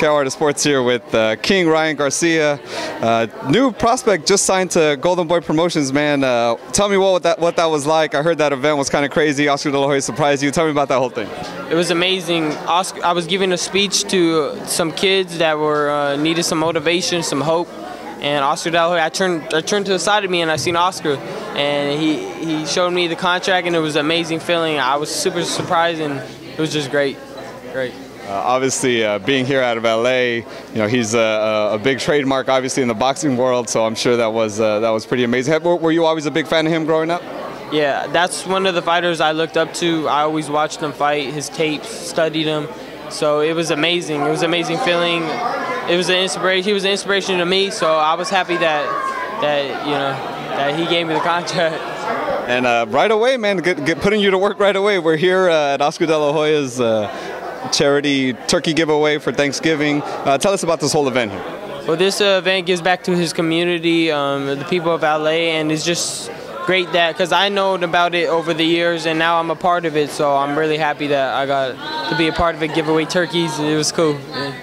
K.O. Artist Sports here with uh, King Ryan Garcia, uh, new prospect just signed to Golden Boy Promotions. Man, uh, tell me what that what that was like. I heard that event was kind of crazy. Oscar De La Hoya surprised you. Tell me about that whole thing. It was amazing. Oscar, I was giving a speech to some kids that were uh, needed some motivation, some hope, and Oscar De La Hoya. I turned I turned to the side of me and I seen Oscar, and he he showed me the contract, and it was an amazing feeling. I was super surprised, and it was just great, great. Uh, obviously, uh, being here out of LA, you know he's a, a, big trademark, obviously in the boxing world. So I'm sure that was uh, that was pretty amazing. Were you always a big fan of him growing up? Yeah, that's one of the fighters I looked up to. I always watched him fight, his tapes, studied him. So it was amazing. It was an amazing feeling. It was an inspiration. He was an inspiration to me. So I was happy that that you know that he gave me the contract. And uh, right away, man, get, get, putting you to work right away. We're here uh, at Oscar De La Hoya's uh, charity turkey giveaway for Thanksgiving. Uh, tell us about this whole event here. Well, this uh, event gives back to his community, um, the people of LA, and it's just great that because I know about it over the years, and now I'm a part of it. So I'm really happy that I got to be a part of it. Give away turkeys, it was cool. Yeah.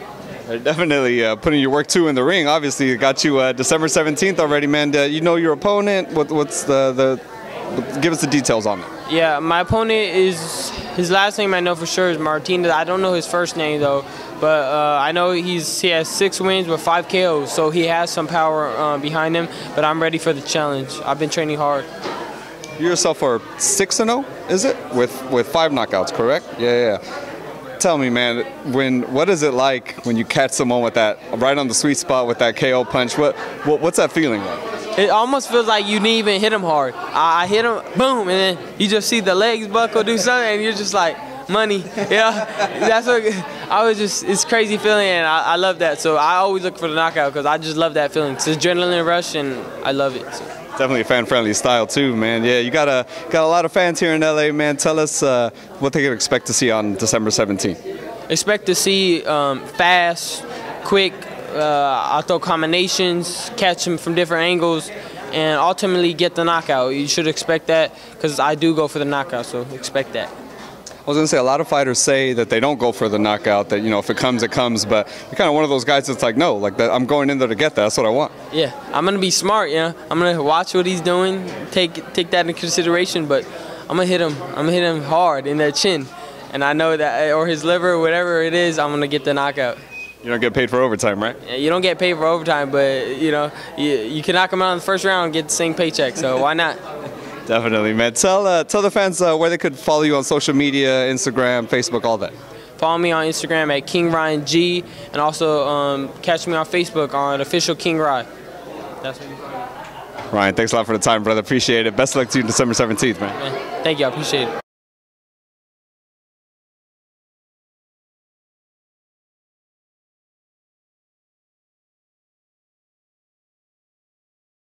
Definitely uh, putting your work too in the ring. Obviously, it got you uh, December 17th already, man. Uh, you know your opponent. What, what's the, the give us the details on it? Yeah, my opponent is his last name I know for sure is Martinez. I don't know his first name though, but uh, I know he's he has six wins with five KOs, so he has some power uh, behind him. But I'm ready for the challenge. I've been training hard. You yourself are six and zero, oh, is it? With with five knockouts, correct? Yeah, yeah. Tell me, man, when what is it like when you catch someone with that right on the sweet spot with that KO punch? What, what what's that feeling like? It almost feels like you didn't even hit him hard. I, I hit him, boom, and then you just see the legs buckle, do something, and you're just like, money. Yeah, that's what I was just. It's crazy feeling, and I, I love that. So I always look for the knockout because I just love that feeling. It's adrenaline rush, and I love it. So. Definitely a fan-friendly style too, man. Yeah, you got a got a lot of fans here in LA, man. Tell us uh, what they can expect to see on December 17th. Expect to see um, fast, quick, uh, I'll throw combinations, catch him from different angles, and ultimately get the knockout. You should expect that because I do go for the knockout, so expect that. I was gonna say a lot of fighters say that they don't go for the knockout. That you know, if it comes, it comes. But you're kind of one of those guys that's like, no, like that, I'm going in there to get that. That's what I want. Yeah, I'm gonna be smart. You know, I'm gonna watch what he's doing, take take that into consideration. But I'm gonna hit him. I'm gonna hit him hard in that chin, and I know that, or his liver, whatever it is, I'm gonna get the knockout. You don't get paid for overtime, right? Yeah, you don't get paid for overtime, but you know you, you can knock them out in the first round and get the same paycheck. So why not? Definitely, man. Tell uh, tell the fans uh, where they could follow you on social media, Instagram, Facebook, all that. Follow me on Instagram at King Ryan G, and also um, catch me on Facebook on official King Ryan. That's Ryan, thanks a lot for the time, brother. Appreciate it. Best of luck to you December 17th, man. Thank you. I appreciate it.